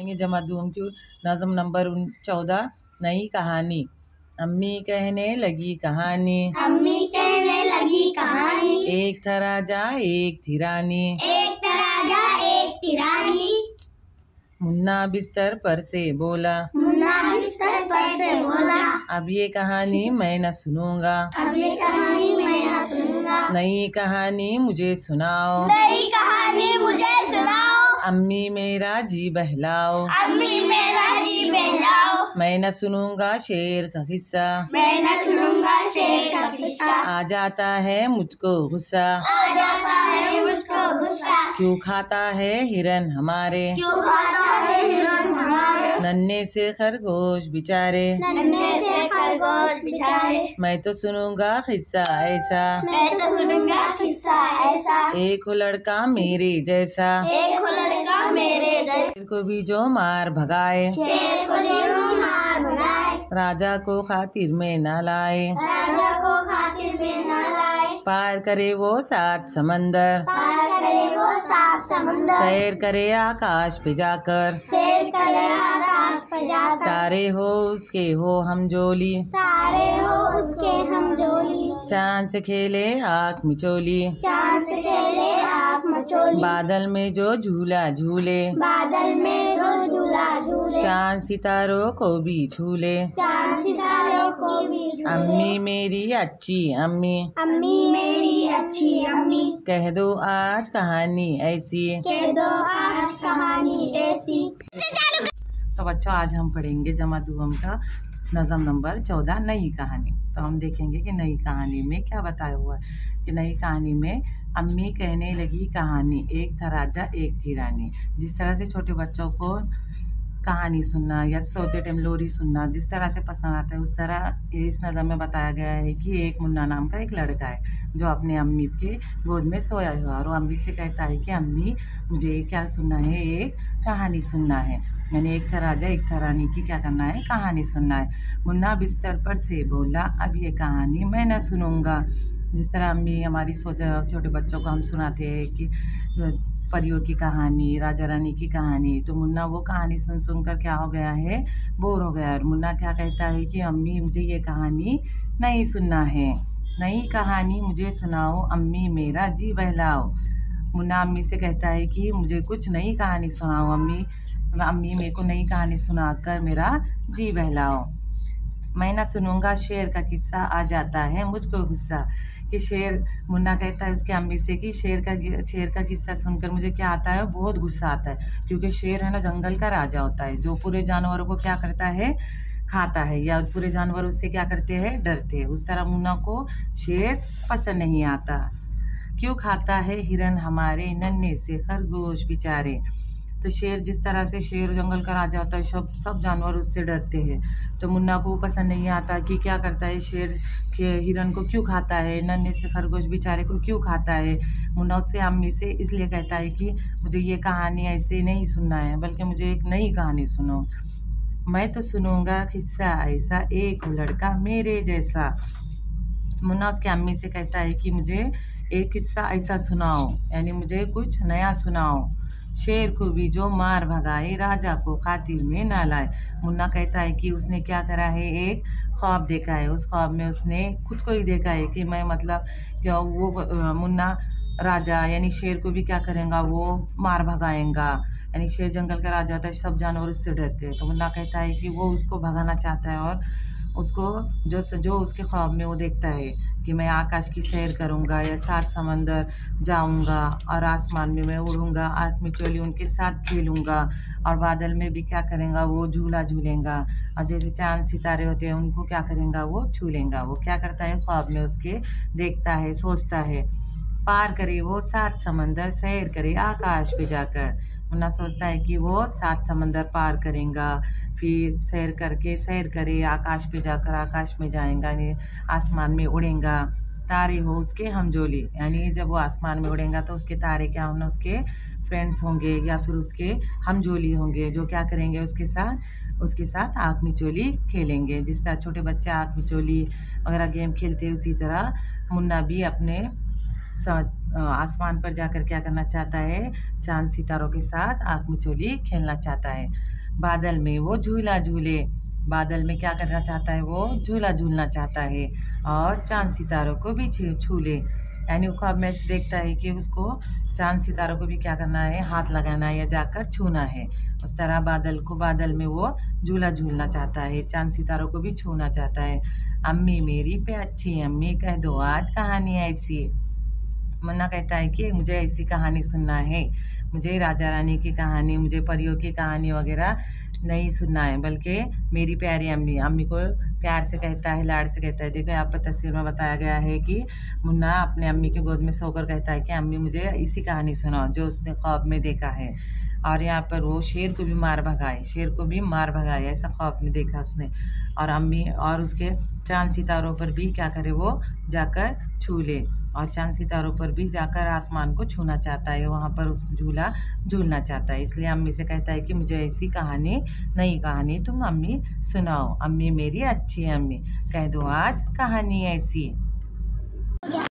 कहेंगे जमा दूम की नज़म नंबर चौदह नई कहानी। अम्मी कहने लगी कहानी। अम्मी कहने लगी कहानी। एक था राजा एक थी रानी एक था राजा एक थी रानी मुन्ना बिस्तर पर से बोला। मुन्ना बिस्तर पर से बोला। अब ये कहानी मैं न सुनूँगा। अब ये कहानी मैं न सुनूँगा। नई कहानी मुझे सुनाओ। नई कहानी मुझे सुनाओ। अम्मी मेरा जी बहलाओ। अम्मी मेरा जी बहलाओ। मैं न सुनूँगा शेर का किस्सा। मैं न सुनूँगा शेर का किस्सा। आ जाता है मुझको गुस्सा। आ जाता है मुझको गुस्सा। क्यों खाता है हिरन हमारे? क्यों खाता है हिरण हमारे? नन्हे से खरगोश बिचारे। नन्हे से खरगोश बिचारे। मैं तो सुनूँगा किस्सा ऐसा। मैं तो सुनूँगा किस्सा ऐसा। एक लड़का मेरे जैसा। एक हो मेरे जैसे को भी जो मार भगाए। शेर को ज़रूर मार भगाए। राजा को खातिर में न लाए। राजा को खातिर में न लाए। पार करे वो सात समंदर। पार करे वो सात समुंदर। सैर करे आकाश पे जाकर। शेर करे आकाश पे जाकर। तारे हो उसके हो हम जोली। तारे हो उसके हम डोली चाँद से खेले आँख मिचोली। चाँद से खेले मचोली बादल में जो झूला झूले। बादल में जो झूला झूले। चाँद सितारों को भी झूले चाँद सितारों को भी झूले अम्मी मेरी अच्छी अम्मी। अम्मी मेरी अच्छी अम्मी। कह दो आज कहानी ऐसी। कह दो आज कहानी ऐसी। तो बच्चों आज हम पढ़ेंगे जमा दुगम का। नज़म नंबर चौदह नई कहानी। तो हम देखेंगे कि नई कहानी में क्या बताया हुआ है कि नई कहानी में अम्मी कहने लगी कहानी, एक था राजा, एक थी रानी। जिस तरह से छोटे बच्चों को कहानी सुनना या सोते टाइम लोरी सुनना, जिस तरह से पसंद आता है, उस तरह इस नज़म में बताया गया है कि एक मुन्ना नाम का एक लड़का है, जो अपने अम्मी के गोद में सोया हुआ और वो अम्मी से कहता है कि, अम्मी, मुझे क्या सुनना है? एक कहानी सुनना है। यानी एक था राजा, एक था रानी की क्या करना है? कहानी सुनना है। मुन्ना बिस्तर पर से बोला, अब ये कहानी मैं न सुनूँगा। जिस तरह अम्मी हमारी सोते छोटे बच्चों को हम सुनाते हैं कि, परियों की कहानी, राजा रानी की कहानी तो मुन्ना वो कहानी सुन सुन कर क्या हो गया है? बोर हो गया और मुन्ना क्या कहता है कि, अम्मी, मुझे ये कहानी नहीं सुनना है। नई कहानी मुझे सुनाओ, अम्मी, मेरा जी बहलाओ। मुन्ना अम्मी से कहता है कि, मुझे कुछ नई कहानी सुनाओ, अम्मी। अम्मी मेरे को नई कहानी सुनाकर मेरा जी बहलाओ। मैं ना सुनूँगा शेर का किस्सा, आ जाता है मुझको गुस्सा कि शेर, मुन्ना कहता है उसके अम्मी से कि शेर का शेर का किस्सा सुनकर मुझे क्या आता है? बहुत गुस्सा आता है, क्योंकि शेर है ना जंगल का राजा होता है, जो पूरे जानवरों को क्या करता है? खाता है, या पूरे जानवर उससे क्या करते हैं? डरते हैं। उस तरह मुन्ना को शेर पसंद नहीं आता। क्यों खाता है हिरन हमारे नन्हे से खरगोश बेचारे? तो शेर जिस तरह से शेर जंगल का राजा होता है, सब सब जानवर उससे डरते हैं। तो मुन्ना को पसंद नहीं आता कि क्या करता है, शेर हिरन को क्यों खाता है, नन्हे से खरगोश बेचारे को क्यों खाता है? मुन्ना उससे अम्मी से इसलिए कहता है कि मुझे ये कहानी ऐसे नहीं सुनना है, बल्कि मुझे एक नई कहानी सुनो। मैं तो सुनूँगा किस्सा ऐसा, एक लड़का मेरे जैसा। मुन्ना उसके अम्मी से कहता है कि मुझे एक किस्सा ऐसा सुनाओ, यानी मुझे कुछ नया सुनाओ। शेर को भी जो मार भगाए, राजा को खातिर में ना लाए। मुन्ना कहता है कि उसने क्या करा है? एक ख्वाब देखा है। उस ख्वाब में उसने खुद को ही देखा है कि मैं मतलब क्या वो मुन्ना राजा यानी शेर को भी क्या करेगा? वो मार भगाएगा। यानी शेर जंगल का राजा होता है, सब जानवर उससे डरते हैं। तो मुन्ना कहता है कि वो उसको भगाना चाहता है और उसको जो जो उसके ख्वाब में वो देखता है कि मैं आकाश की सैर करूँगा या सात समंदर जाऊँगा और आसमान में मैं उड़ूँगा आँख में चोली उनके साथ खेलूँगा और बादल में भी क्या करेगा, वो झूला झूलेंगा। और जैसे चाँद सितारे होते हैं, उनको क्या करेगा, वो छू लेंगा वो क्या करता है, ख्वाब में उसके देखता है, सोचता है। पार करे वो सात समंदर, सैर करे आकाश पे जाकर। मुन्ना सोचता है कि वो सात समंदर पार करेगा, फिर सैर करके, सैर करे, आकाश पे जाकर आकाश में जाएगा आसमान में उड़ेगा। तारे हो उसके हमजोली, यानी जब वो आसमान में उड़ेगा तो उसके तारे क्या होना उसके फ्रेंड्स होंगे या फिर उसके हमजोली होंगे, जो क्या करेंगे, उसके साथ उसके साथ आँख मिचोली खेलेंगे। जिस तरह छोटे बच्चे आँख मिचोली वगैरह गेम खेलते उसी तरह मुन्ना भी अपने आसमान पर जाकर क्या करना चाहता है? चाँद सितारों के साथ आँख मिचोली खेलना चाहता है। बादल में वो झूला झूले। बादल में क्या करना चाहता है वो? झूला झूलना चाहता है और चाँद सितारों को भी छू ले यानी ख्वाब में देखता है कि उसको चाँद सितारों को भी क्या करना है? हाथ लगाना है या जाकर छूना है। उस तरह बादल को, बादल में वो झूला झूलना चाहता है, चाँद सितारों को भी छूना चाहता है। अम्मी मेरी पे अच्छी अम्मी कह दो, आज कहानी ऐसी। मन्ना कहता है कि मुझे ऐसी कहानी सुनना है। मुझे राजा रानी की कहानी, मुझे परियों की कहानी वगैरह नहीं सुनना है, बल्कि मेरी प्यारी अम्मी अम्मी को प्यार से कहता है, लाड से कहता है। देखो, यहाँ पर तस्वीर में बताया गया है कि मुन्ना अपने अम्मी की गोद में सोकर कहता है कि, अम्मी, मुझे इसी कहानी सुनाओ जो उसने ख्वाब में देखा है। और यहाँ पर वो शेर को भी मार भगाए, शेर को भी मार भगाए, ऐसा ख्वाब में देखा उसने। और अम्मी और उसके चाँद सितारों पर भी क्या करे वो जाकर छू ले। और चाँद सितारों पर भी जाकर आसमान को छूना चाहता है। वहाँ पर उस झूला झूलना चाहता है। इसलिए अम्मी से कहता है कि मुझे ऐसी कहानी, नई कहानी तुम अम्मी सुनाओ। अम्मी मेरी अच्छी है अम्मी। कह दो, आज कहानी ऐसी।